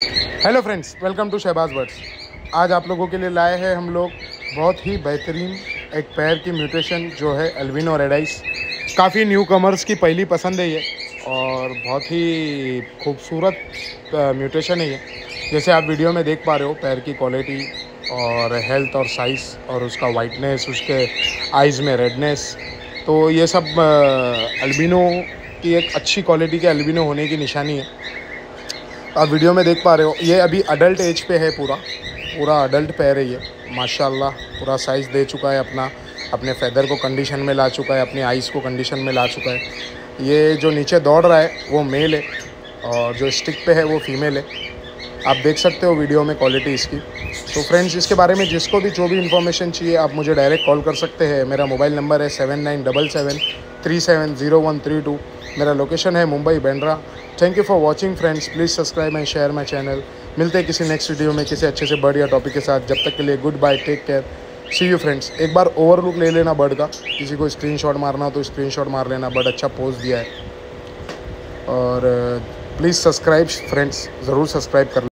Hello friends welcome to Shahbaz birds आज आप लोगों के लिए लाए हैं हम लोग बहुत ही बेहतरीन एक पैर की म्यूटेशन जो है एल्विनो रेडाइस काफ़ी न्यू कमर्स की पहली पसंद है ये और बहुत ही खूबसूरत म्यूटेशन है ये। जैसे आप वीडियो में देख पा रहे हो, पैर की क्वालिटी और हेल्थ और साइज़ और उसका वाइटनेस उसके आइज़ में रेडनेस तो ये सब अल्बिनो की एक अच्छी क्वालिटी के अल्बिनो होने की निशानी है। आप वीडियो में देख पा रहे हो, ये अभी अडल्ट एज पे है पूरा। पूरा अडल्ट पैर है ये। माशाल्लाह, पूरा साइज़ दे चुका है अपना। अपने फैदर को कंडीशन में ला चुका है, अपनी आइज़ को कंडीशन में ला चुका है। ये जो नीचे दौड़ रहा है, वो मेल है और जो स्टिक पे है, वो फीमेल है। आप देख सकते हो वीडियो में क्वालिटी इसकी। तो फ्रेंड्स इसके बारे में जिसको भी जो भी इन्फॉर्मेशन चाहिए, आप मुझे डायरेक्ट कॉल कर सकते हैं। मेरा मोबाइल नंबर है seven nine double seven three seven zero one three two मेरा लोकेशन है Mumbai Bandra thank you for watching friends please subscribe and share my channel मिलते हैं किसी नेक्स्ट वीडियो में किसी अच्छे से बर्ड या टॉपिक के साथ. जब तक के लिए good bye take care see you friends एक बार ओवरलुक ले लेना बर्ड का. किसी को स्क्रीनशॉट मारना हो तो स्क्रीनशॉट मार लेना. बर्ड अच्छा पोज दिया है. और प्लीज़ सब्सक्राइब फ्रेंड्स ज़रूर सब्सक्राइब कर